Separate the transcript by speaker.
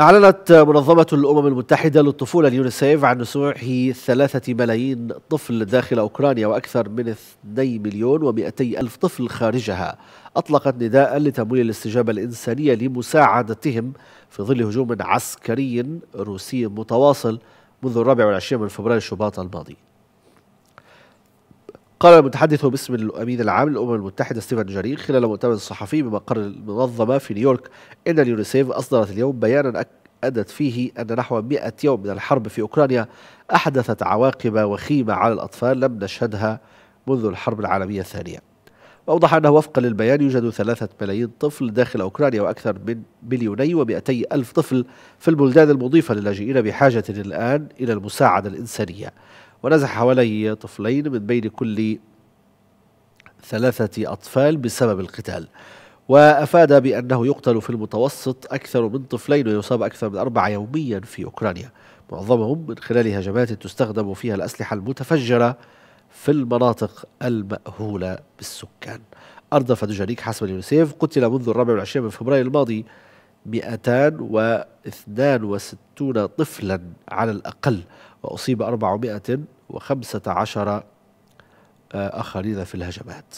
Speaker 1: أعلنت منظمة الأمم المتحدة للطفولة اليونيسيف عن نزوح ثلاثة ملايين طفل داخل أوكرانيا وأكثر من 2 مليون و ألف طفل خارجها. أطلقت نداء لتمويل الاستجابة الإنسانية لمساعدتهم في ظل هجوم عسكري روسي متواصل منذ الرابع والعشرين من فبراير شباط الماضي. قال المتحدث باسم الأمين العام للأمم المتحدة ستيفان دوجاريك خلال مؤتمر صحفي بمقر المنظمة في نيويورك إن اليونيسيف أصدرت اليوم بيانا أكدت فيه أن نحو 100 يوم من الحرب في أوكرانيا أحدثت عواقب وخيمة على الأطفال لم نشهدها منذ الحرب العالمية الثانية. وأوضح أنه وفقا للبيان يوجد ثلاثة ملايين طفل داخل أوكرانيا وأكثر من مليوني ومئتي ألف طفل في البلدان المضيفة للاجئين بحاجة الآن إلى المساعدة الإنسانية. ونزح حوالي طفلين من بين كل ثلاثة أطفال بسبب القتال. وأفاد بأنه يقتل في المتوسط أكثر من طفلين ويصاب أكثر من أربعة يوميا في أوكرانيا. معظمهم من خلال هجمات تستخدم فيها الأسلحة المتفجرة في المناطق المأهولة بالسكان. أردف دوجانيك حسب اليونيسيف قتل منذ الرابع والعشرين من فبراير الماضي 262 طفلا على الأقل وأصيب 415 آخرين في الهجمات.